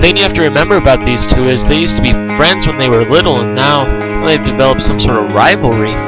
thing you have to remember about these two is they used to be friends when they were little, and now they've developed some sort of rivalry.